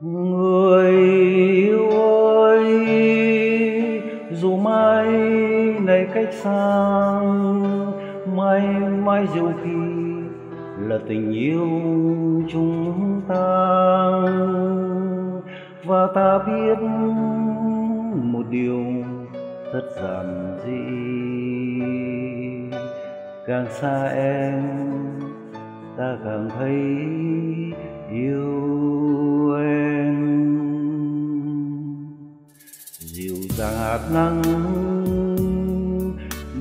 người yêu ơi, dù mai này cách xa, mai mai dù khi là tình yêu chúng ta. Và ta biết một điều rất giản dị, càng xa em, ta càng thấy rằng hạt nắng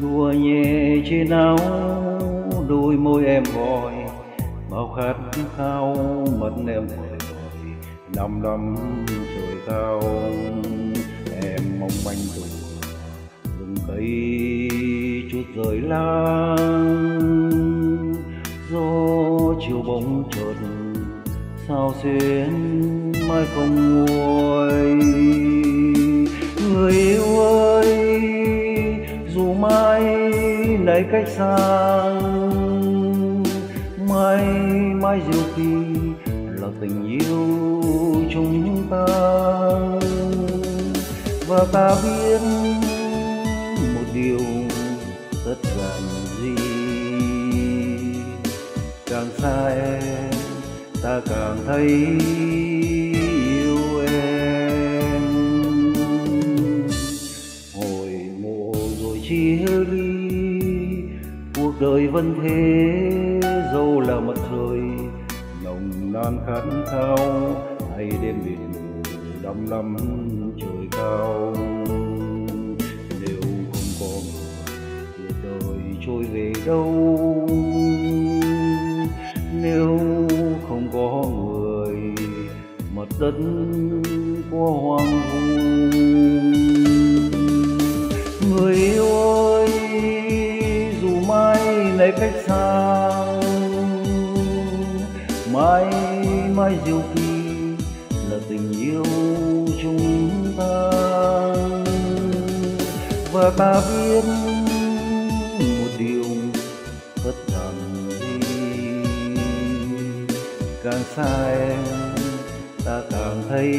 đùa nhẹ trên áo, đôi môi em gọi, bao khát khao, mất em vội vội đăm đăm trời cao. Em mong manh từ rừng cây chút rời lang gió chiều bóng chợt, sao xuyến mai không nguôi? Người yêu ơi, dù mai này cách xa mai mai dù khi là tình yêu chúng ta. Và ta biết một điều rất giản dị càng xa em, ta càng thấy ly cuộc đời vẫn thế, dẫu là mặt trời nồng nàn khát khao hay đêm biển đăm đăm trời cao. Nếu không có người cuộc đời trôi về đâu, nếu không có người, mặt đất có hoang vu. Người yêu mai cách xa mãi mãi diệu kỳ là tình yêu chúng ta. Và ta biết một điều thật rằng đi càng xa em, ta càng thấy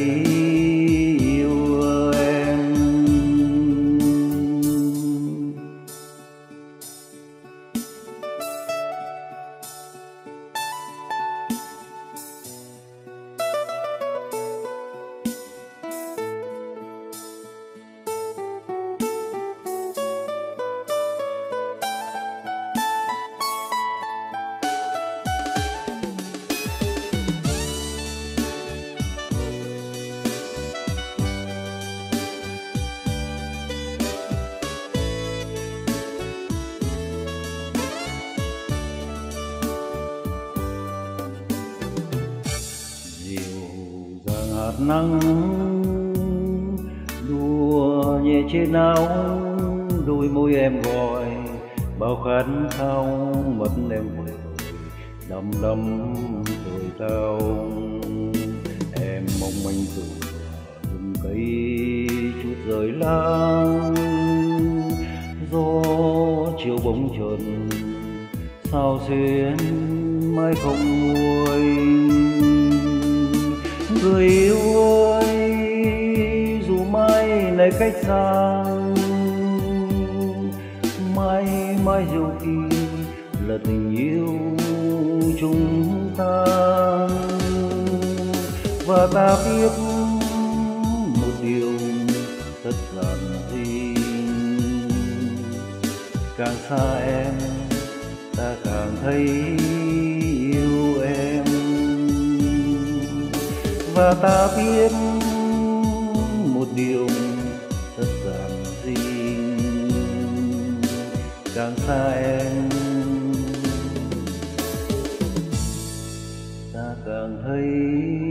hạt nắng, đùa nhẹ trên áo, đôi môi em gọi, bao khát khao mất em vội đầm đầm tuổi tao. Em mong manh từ rừng cây chút rời lang, gió chiều bóng trần, sao xuyên mai không nguôi. Người cách xa. Mai mai dịu khi là tình yêu chúng ta. Và ta biết một điều thật giản dị càng xa em, ta càng thấy yêu em. Và ta biết một điều càng xa em. Ta càng thấy